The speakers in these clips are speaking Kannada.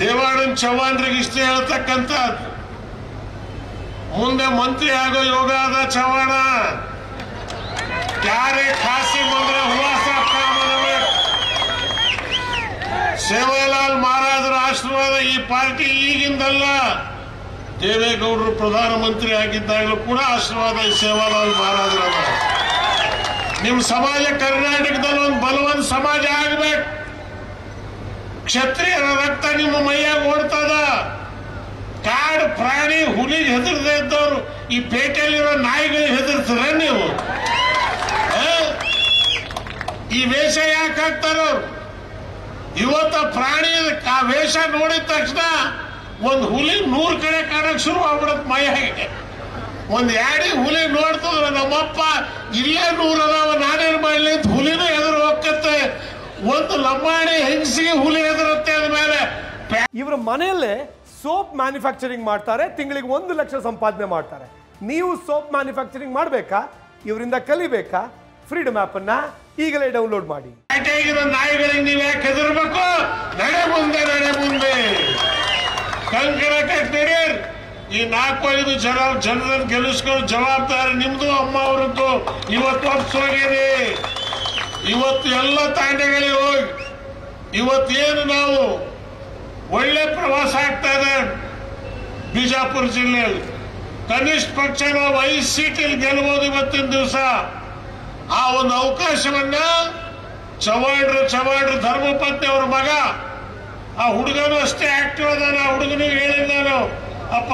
ದೇವಾನಂದ್ ಚವ್ಹಾಣ್ರಿಗೆ ಇಷ್ಟ ಹೇಳ್ತಕ್ಕಂಥದ್ದು ಮುಂದೆ ಮಂತ್ರಿ ಆಗೋ ಯೋಗ ಅದ ಚವ್ಹಾಣ ಯಾರೇ ಖಾಸಿ ಬಂದ್ರೆ ಕಾಮನವೇ ಸೇವಾಲಾಲ್ ಮಹಾರಾಜರ ಆಶೀರ್ವಾದ ಈ ಪಾರ್ಟಿ ಈಗಿಂದಲ್ಲ. ದೇವೇಗೌಡರು ಪ್ರಧಾನಮಂತ್ರಿ ಆಗಿದ್ದಾಗಲೂ ಕೂಡ ಆಶೀರ್ವಾದ ಈ ಸೇವಾಲಾಲ್ ಮಹಾರಾಜರ ನಿಮ್ಮ ಸಮಾಜ ಕರ್ನಾಟಕದಲ್ಲಿ ಒಂದು ಬಲವಂತ ಸಮಾಜ ಆಗ್ಬೇಕು. ಕ್ಷತ್ರಿಯರ ರಕ್ತ ನಿಮ್ಮ ಮೈಯಾಗ ಓಡ್ತದ? ಕಾಡು ಪ್ರಾಣಿ ಹುಲಿ ಹೆದರ್ದೇ ಇದ್ದವ್ರು, ಈ ಪೇಟೆಯಲ್ಲಿರೋ ನಾಯಿಗಳು ಹೆದರ್ತಾರ ನೀವು? ಈ ವೇಷ ಯಾಕೆ ಹಾಕ್ತಾರ ಇವತ್ತ ಪ್ರಾಣಿ, ಆ ವೇಷ ನೋಡಿದ ತಕ್ಷಣ ಒಂದು ಹುಲಿ ನೂರು ಕಡೆ ಕಾಣಕ್ ಶುರು ಆಗ್ಬಿಡತ್ ಮೈಯಾಗೆ ಒಂದ್ ಯಾಡಿ ಹುಲಿ ನೋಡ್ತದ್ರ, ನಮ್ಮಪ್ಪ ಇಲ್ಲೇ ನೂರ ಅದಾವ, ನಾನೇನ್ ಮಾಡ್ಲಿ ಹುಲಿನೂ ಎದುರು ಹೋಗತ್ತೆ ಒಂದು ಲಂಬಾಣಿ ಹೆಂಗಸಿಗೆ ಹುಲಿ ಪ್ಯಾ- ಇವರ ಮನೆಯಲ್ಲೇ ಸೋಪ್ ಮ್ಯಾನುಫ್ಯಾಕ್ಚರಿಂಗ್ ಮಾಡ್ತಾರೆ, ತಿಂಗಳಿಗೆ ಒಂದು ಲಕ್ಷ ಸಂಪಾದನೆ ಮಾಡ್ತಾರೆ. ನೀವು ಸೋಪ್ ಮ್ಯಾನುಫ್ಯಾಕ್ಚರಿಂಗ್ ಮಾಡಬೇಕಾ? ಇವರಿಂದ ಕಲಿಬೇಕಾ? ಫ್ರೀಡಮ್ ಅನ್ನ ಈಗಲೇ ಡೌನ್ಲೋಡ್ ಮಾಡಿ. ನೀವು ಯಾಕೆ ನಡೆ ಮುಂದೆ ನಡೆ ಮುಂದೆ. ಈ ನಾಲ್ಕು ಐದು ಜನ, ಜನರನ್ನು ಗೆಲ್ಲಿಸ್ಕೊಂಡು ಜವಾಬ್ದಾರಿ ನಿಮ್ದು ಅಮ್ಮ ಅವರದ್ದು ಇವತ್ತು ಒಪ್ಸೋಗಿದೆ ಇವತ್ತು ಎಲ್ಲ ತಾಂಡೆಗಳಿಗೆ ಹೋಗಿ. ಇವತ್ತೇನು ನಾವು ಒಳ್ಳೆ ಪ್ರವಾಸ ಆಗ್ತಾ ಇದೆ ಬಿಜಾಪುರ ಜಿಲ್ಲೆಯಲ್ಲಿ. ಕನಿಷ್ಠ ಪಕ್ಷ ನಾವು ಐದು ಸೀಟಲ್ಲಿ ಗೆಲ್ಬಹುದು ಇವತ್ತಿನ ದಿವಸ. ಆ ಒಂದು ಅವಕಾಶವನ್ನ ಚವಾಡ್ರು ಚವಾಡ್ರು ಧರ್ಮಪತ್ನಿ ಅವ್ರ ಮಗ, ಆ ಹುಡುಗನು ಅಷ್ಟೇ ಆಕ್ಟಿವ್ ಅದಾನ, ಆ ಹುಡುಗನಿಗೆ ಹೇಳಿದ್ ನಾನು. ಅಪ್ಪ,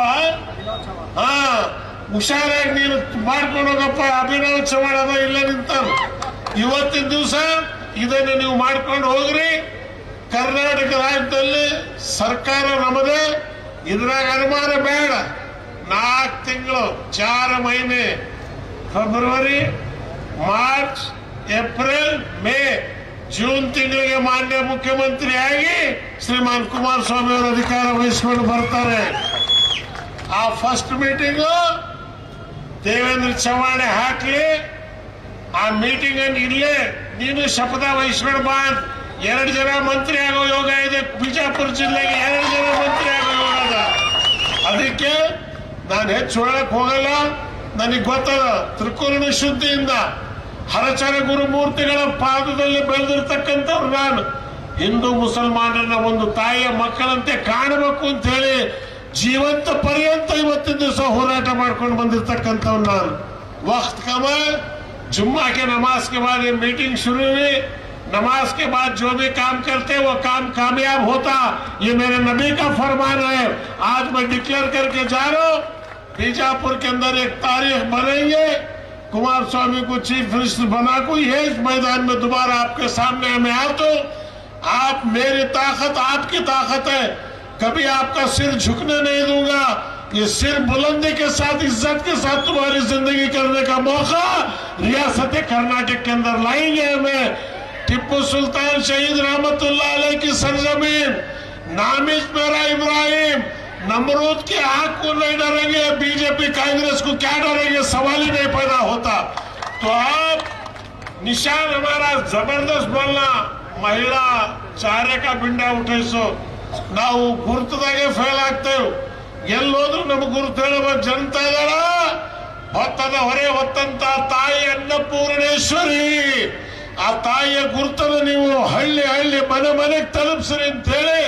ಹಾ, ಹುಷಾರಾಗಿ ನೀನು ಮಾಡ್ಕೊಂಡು ಹೋಗಪ್ಪ, ಅಭಿನವ ಚವಾಡ್ ಅದ, ಇಲ್ಲ ನಿಂತ ಇವತ್ತಿನ ದಿವಸ ಇದನ್ನು ನೀವು ಮಾಡ್ಕೊಂಡು ಹೋಗ್ರಿ. ಕರ್ನಾಟಕ ರಾಜ್ಯದಲ್ಲಿ ಸರ್ಕಾರ ನಮ್ಮದೇ, ಇದ್ರಾಗ ಅನುಮಾನ ಬೇಡ. ನಾಲ್ಕು ತಿಂಗಳು, ಚಾರ ಮಹಿನೆ February, March, April, May. June ತಿಂಗಳಿಗೆ ಮಾನ್ಯ ಮುಖ್ಯಮಂತ್ರಿಯಾಗಿ ಶ್ರೀಮಾನ್ ಕುಮಾರಸ್ವಾಮಿ ಅವರು ಅಧಿಕಾರ ವಹಿಸಿಕೊಂಡು ಬರ್ತಾರೆ. ಆ ಫಸ್ಟ್ ಮೀಟಿಂಗ್ ದೇವೇಂದ್ರ ಚವ್ಹಾಣೆ ಹಾಕಲಿ. ಆ ಮೀಟಿಂಗ್ ಅನ್ನು ಇಲ್ಲೇ ನೀನು ಶಪಥ ವಹಿಸ್ಕೊಂಡು ಬಾ ಎರಡು ಜನ ಮಂತ್ರಿ ಆಗೋ ಯೋಗ ಇದೆ. ಬಿಜಾಪುರ ಜಿಲ್ಲೆಗೆ ಎರಡು ಜನ ಮಂತ್ರಿ ಆಗೋ ಯೋಗ ಅದಕ್ಕೆ ನಾನು ಹೆಚ್ಚು ಹೇಳಕ್ ಹೋಗಲ್ಲ. ನನಗೆ ಗೊತ್ತದ, ತ್ರಿಕೋನ ಶುದ್ಧಿಯಿಂದ ಹರಚರ ಗುರುಮೂರ್ತಿಗಳ ಪಾದದಲ್ಲಿ ಬೆಳೆದಿರ್ತಕ್ಕಂಥವ್ರು ನಾನು. ಹಿಂದೂ ಮುಸಲ್ಮಾನರನ್ನ ಒಂದು ತಾಯಿಯ ಮಕ್ಕಳಂತೆ ಕಾಣಬೇಕು ಅಂತ ಹೇಳಿ ಜೀವಂತ ಪರ್ಯಂತ ಇವತ್ತಿನ ದಿವಸ ಹೋರಾಟ ಮಾಡ್ಕೊಂಡು ಬಂದಿರ್ತಕ್ಕಂಥವ್ ನಾನು. ವಕ್ತ್ ಕಮ ಜುಮ್ಮಾಕೆ ನಮಾಜ್ಗೆ ಬಾರಿ ಮೀಟಿಂಗ್ ಶುರುವಿ. नमाज़ के बाद जो भी काम करते वो काम कामयाब होता। ये मेरे नबी का फरमान है। आज मैं डिक्लेयर करके जा रहा हूँ, बीजापुर के अंदर एक तारीख बनेंगे। कुमार स्वामी को चीफ मिनिस्टर बना को ये इस मैदान में दोबारा आपके सामने मैं आता हूँ। आप मेरी ताकत, आपकी ताकत है। कभी आपका सिर झुकने नहीं दूँगा। ये सिर बुलंदी के साथ, इज़्ज़त के साथ तुम्हारी ज़िंदगी करने का मौका रियासत कर्नाटक के अंदर लाएँगे हमें। टिप्पू सुल्तान शहीद रहमतुल्लाह अलैह की सरजमीन नामिज मेरा इब्राहिम नमरूद की आंख को नहीं डरेंगे बीजेपी कांग्रेस को क्या डरेंगे सवाल ही नहीं पैदा होता तो आप निशान हमारा जबरदस्त बोलना ಮಹಿಳಾ ಚಾರಕ ಬಿಂಡ ಉಠೈಸು ನಾವು ಗುರುತದಾಗೆ ಫೇಲ್ ಆಗ್ತೇವೆ ಎಲ್ಲೋದ್ರೂ ನಮ್ಗೆ ಗುರುತು ಹೇಳಬೇಕು ಜನತಾ ಇದಾರ ಹೊತ್ತದ ಹೊರೆ ಹೊತ್ತಂತ ತಾಯಿ ಅನ್ನಪೂರ್ಣೇಶ್ವರಿ ಆ ತಾಯಿಯ ಗುರುತನ್ನು ನೀವು ಹಳ್ಳಿ ಹಳ್ಳಿ ಮನೆ ಮನೆಗೆ ತಲುಪಿಸ್ರಿ ಅಂತ ಹೇಳಿ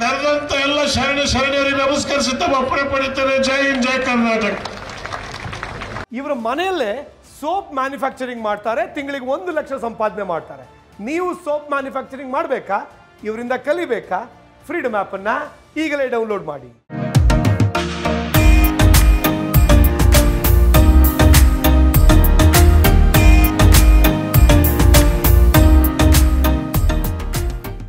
ನೆರೆದಂತ ಎಲ್ಲ ಶರಣ ಶರಣರಿಗೆ ನಮಸ್ಕರಿಸಿ ತಮ್ಮ ಅಪ್ಪಣೆ ಪಡಿತಾರೆ ಜೈ ಹಿಂದ್, ಜೈ ಕರ್ನಾಟಕ. ಇವರ ಮನೆಯಲ್ಲೇ ಸೋಪ್ ಮ್ಯಾನುಫ್ಯಾಕ್ಚರಿಂಗ್ ಮಾಡ್ತಾರೆ, ತಿಂಗಳಿಗೆ ಒಂದು ಲಕ್ಷ ಸಂಪಾದನೆ ಮಾಡ್ತಾರೆ. ನೀವು ಸೋಪ್ ಮ್ಯಾನುಫ್ಯಾಕ್ಚರಿಂಗ್ ಮಾಡಬೇಕಾ? ಇವರಿಂದ ಕಲಿಬೇಕಾ? ಫ್ರೀಡಮ್ ಆ್ಯಪನ್ನು ಈಗಲೇ ಡೌನ್ಲೋಡ್ ಮಾಡಿ.